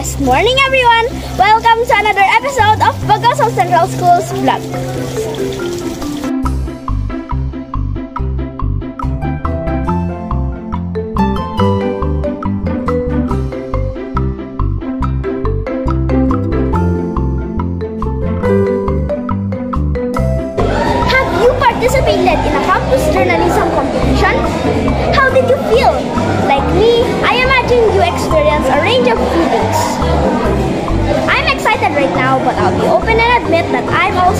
morning, everyone! Welcome to another episode of Bagoso Central School's vlog. Have you participated in a campus journalism competition? How did you feel? Like me,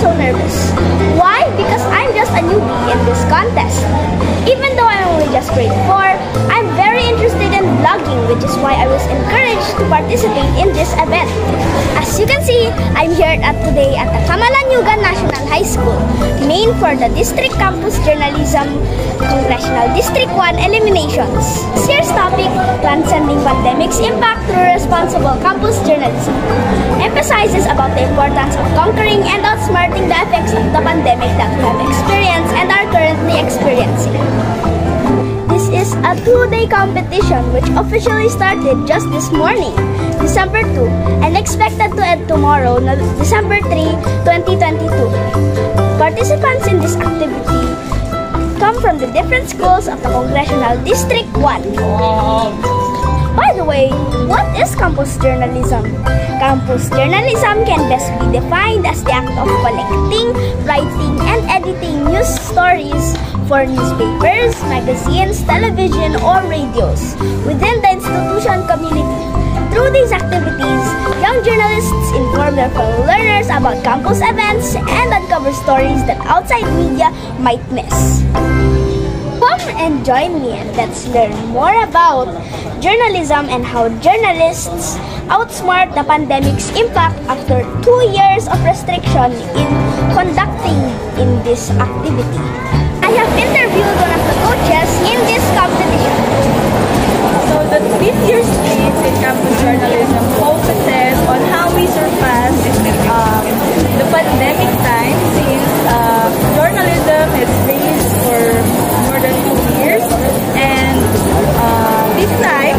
I'm nervous. Why? Because I'm just a newbie in this contest. Even though I'm only just grade 4, I'm very interested in vlogging, which is why I was encouraged to participate in this event. As you can see, I'm here at today at the for the District Campus Journalism Congressional District 1 Eliminations. This year's topic, Transcending Pandemic's Impact Through Responsible Campus Journalism, emphasizes about the importance of conquering and outsmarting the effects of the pandemic that we have experienced and are currently experiencing. This is a two-day competition which officially started just this morning, December 2, and expected to end tomorrow, December 3, 2022. Participants in this activity come from the different schools of the Congressional District 1. By the way, what is campus journalism? Campus journalism can best be defined as the act of collecting, writing, and editing news stories for newspapers, magazines, television, or radios within the institution community. Through these activities, young journalists inform their fellow learners about campus events and uncover stories that outside media might miss. Come and join me and let's learn more about journalism and how journalists outsmart the pandemic's impact after two years of restriction in conducting in this activity. I have interviewed one of the coaches in this competition. So the fifth year team in this side.